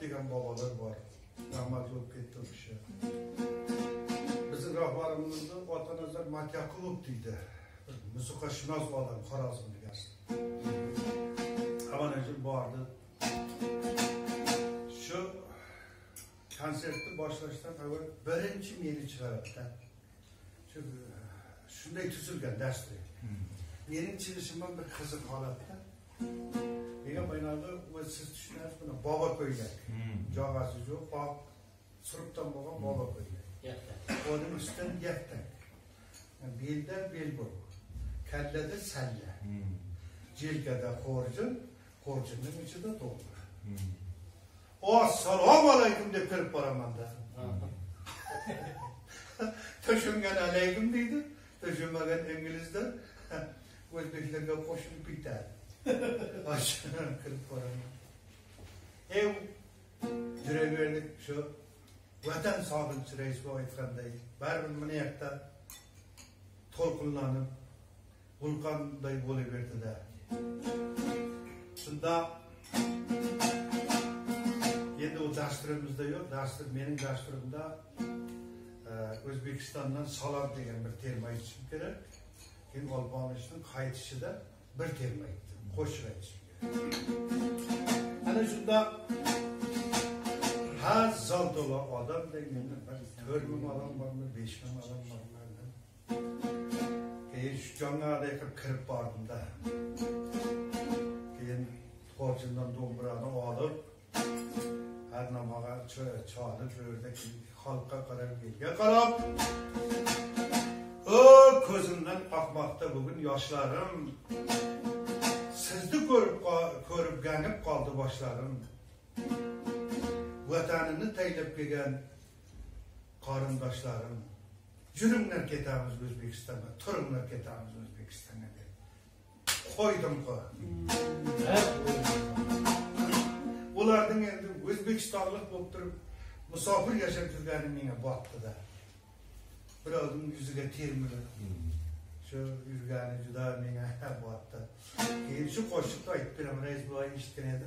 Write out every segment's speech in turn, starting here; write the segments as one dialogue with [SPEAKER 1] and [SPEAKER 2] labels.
[SPEAKER 1] degan bobolar bor. Rahmat bo'lib ketdi u kishi bizni rahbarimizni ota nazar matyaqulov deydi musiqashunos odam xorazmlik mana shu bordi. Shu konsertni boshlashdan avval birinchi meni chiqaribdi. Shu shunday tuzilgan dastur mening chiqishim bir qiziq holatda menga boyagi siz tushunasiz buni. Bobo ko'ylak. Jog'asi yo'q oq surubdan bo'lgan bobo ko'ylak. Uning ustidan yaktak. Belda belbog' kallada salla. Jelkada xo'rjin xo'rjinning ichida to'g'ri. Assalomu alaykum deb kirib boramanda tushungan alaykum deydi. Tushunmagan inglizda. O'zbeklarga qo'shilib bitadi Açılan kırk paranı. Ev жүрөберлік шо ватан сағыншы рәйіс болып айтқандай бәрібір мына жақта толқынланып вулқандай бола берді да шында енді ол дәстүрімізде жоқ дәстүр менің дәстүрімде өзбекстаннан салам деген бір терме айтышым керек кейін алпановичтің қайтышыда бір терме айтты aytishim kerak ana shunda har zal to'la odam deganda to'rt ming odam bormi besh ming odam bormi keyin shu jongoday qilib kirib bordimda keyin xo'jindan do'mbirani olib har nimaga chalib shu yerda xalqqa qarab elga qarab o ko'zimdan oqmoqda bugun yoshlarim sizni ko'rib ko'rib ganib qoldi boshlarim. Vatanini taylab kelgan qarindoshlarim. Yuringlar ketamiz o'zbekistonga turinglar ketamiz o'zbekistonga deb. Qo'ydim ularning endi o'zbekistonlik bo'lib turib musofir yashab yurgani menga botdida. Birovning yuziga termilib. Hmm. Shu yurgani juda menga bo'lyapti keyin shu qo'shiqni aytib beraman rais bova eshitgan edi.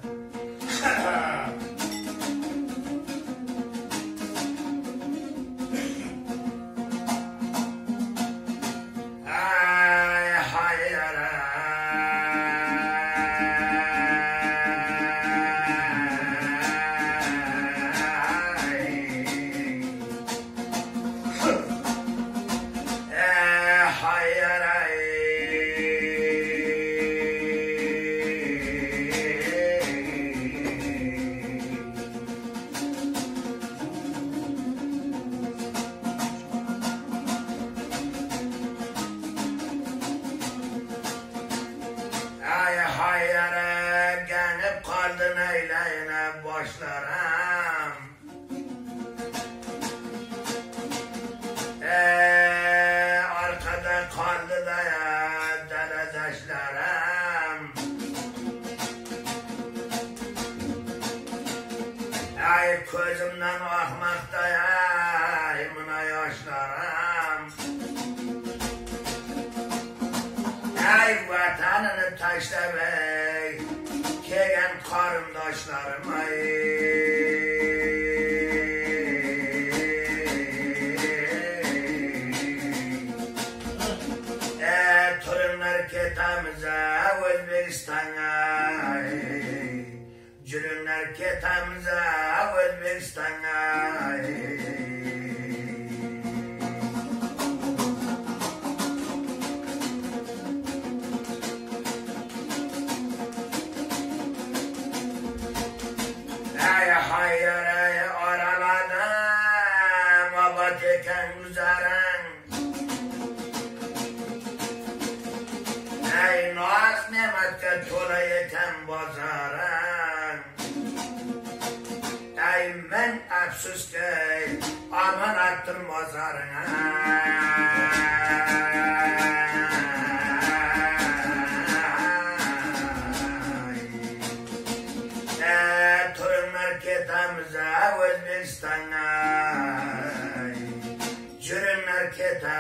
[SPEAKER 2] kaldın eyleyine başlarım. Ee, arkada kaldı da ya deledeşlerim. Ay gözümden var. hayırı araladım Baba teken güzelim Ey naz nimette tola yeten bazarım Ey men efsus ki aman attım bazarına.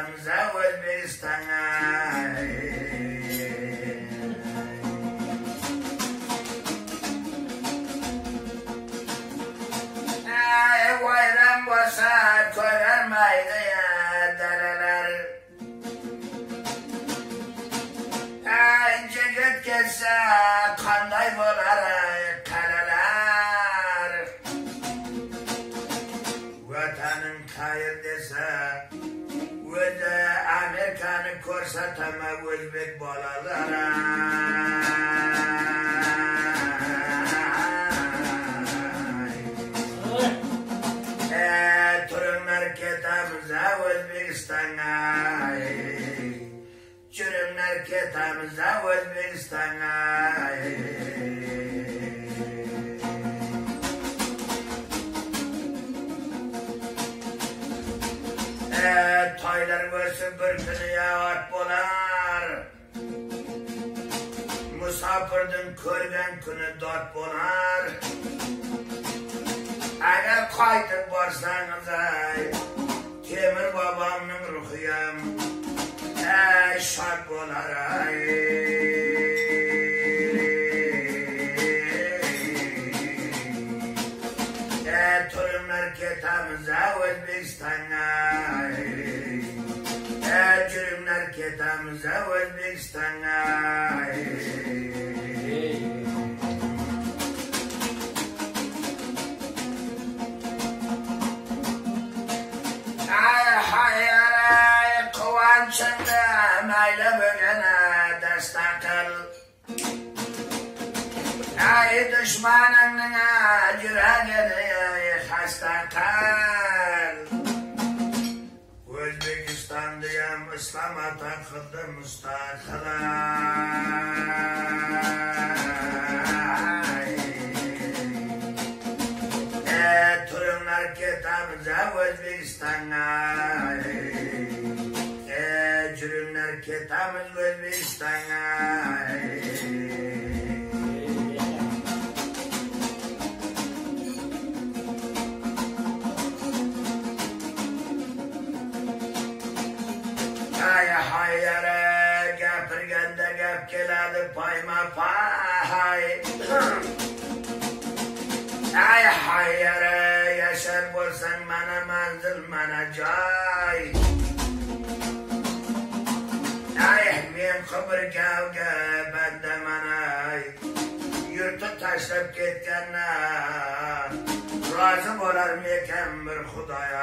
[SPEAKER 2] Gamze Özbekistan'a Bayram basa törer maydaya dereler Ceket geçse kanday bolar kaleler Vatanın kayır dese Vede Amerikanı korsatama Özbek bolalara E, Turunlar ketamıza Özbekistan'a. Çürümler ketamıza Özbekistan'a günü yağat bolar Musafirdin körgen günü dört bolar Eğer kaytıp varsanız ay Temir babamın ruhuyam. Ey şart bolar ay Erimler ketamıza Özbekistan'a Ay düşmanın acıra geliyor hasta kal takıldım müstakilay E, torunlar ketamıza Özbekistan'a E, cürümler ketamız Özbekistan'a bo'lsang mana manzil mana joy Ay men qibrgavga banda mana yurtni tashlab ketganlar rozi bo'larmikan bir xudoy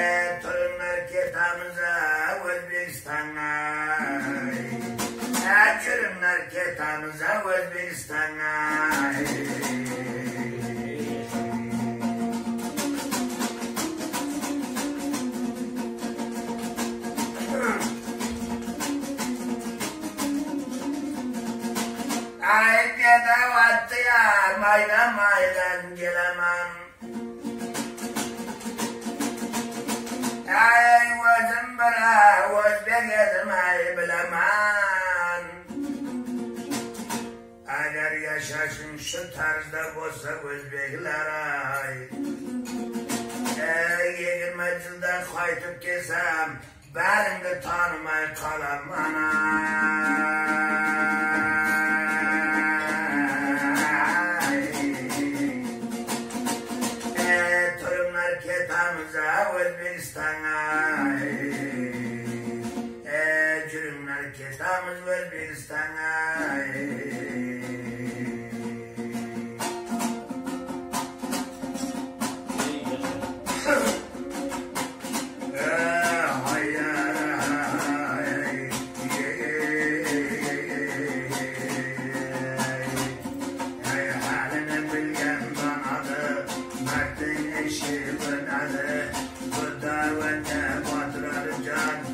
[SPEAKER 2] E, torunlar ketamiza O'zbekistonga
[SPEAKER 3] E,
[SPEAKER 2] churumlar
[SPEAKER 3] ketamiza
[SPEAKER 2] O'zbekistonga Ay kedavatı ya
[SPEAKER 3] maydan maydan gelemem Ay özüm bira özbek etmeyi bilemem yaşasın şu tarzda olsa Özbekler ay. Ey
[SPEAKER 2] yigirme
[SPEAKER 3] yılda kaytıp
[SPEAKER 2] kesem Benimle tanımay
[SPEAKER 3] kalam
[SPEAKER 2] E, torunlar ketamıza Özbekistan'a E, cürümler ketamız Özbekistan'a Başka Put another,
[SPEAKER 3] put
[SPEAKER 2] the one, put the one,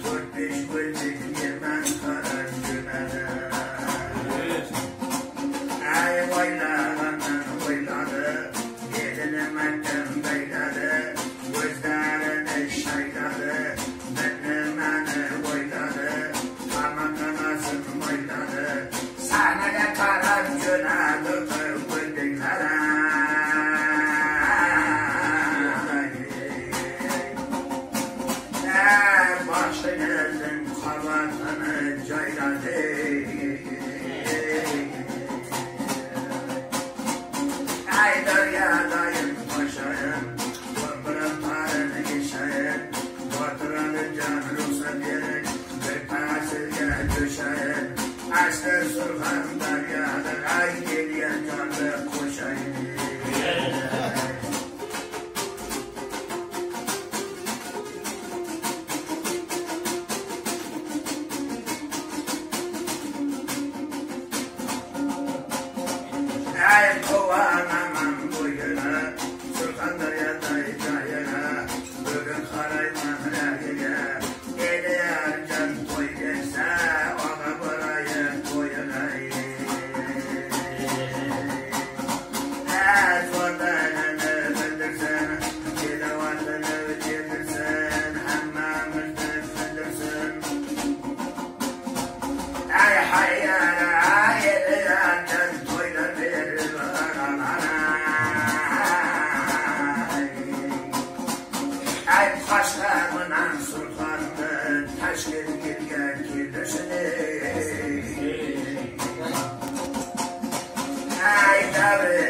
[SPEAKER 2] Ay, koa, mamam, buyurun. matter.